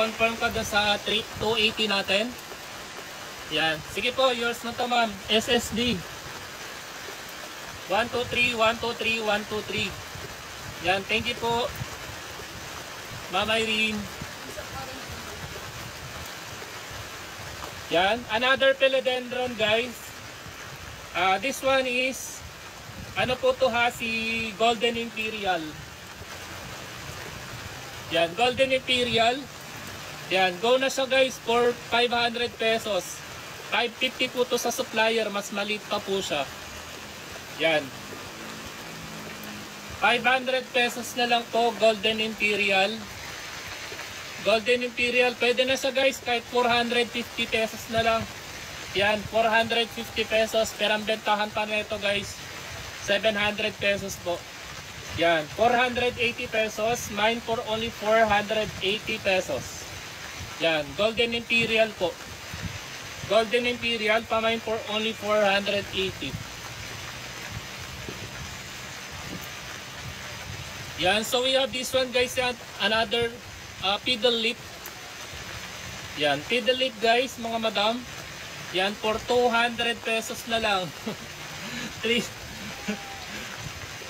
confirm ka doon sa 3, 280 natin. Yan. Sige po, yours na to ma'am. SSD. 123, 123, 123. Yan, thank you po. Ma'am Irene. Yan, another philodendron guys. Ah, this one is ano po to ha si Golden Imperial. Yan, Golden Imperial. Yan, go na siya guys for 500 pesos. 550 po to sa supplier, mas maliit pa po siya. Yan. 500 pesos na lang po, Golden Imperial. Golden Imperial, pwede na siya guys, kahit 450 pesos na lang. Yan, 450 pesos. Pero ang bentahan pa nito guys, 700 pesos po. Yan, 480 pesos. Mine for only 480 pesos. Yan, Golden Imperial po. Golden Imperial, pa mine for only 480. Yan, so we have this one guys, yan, another uh, fiddle lip. Yan, fiddle lip guys, mga madam. Yan, for 200 pesos na lang. 3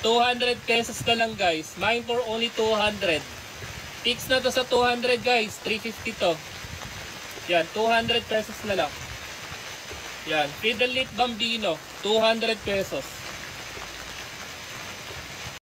200 pesos na lang guys. Mine for only 200. Fix na to sa 200 guys. 350 to. Yan, 200 pesos na lang. Yan, fiddle lip bambino. 200 pesos.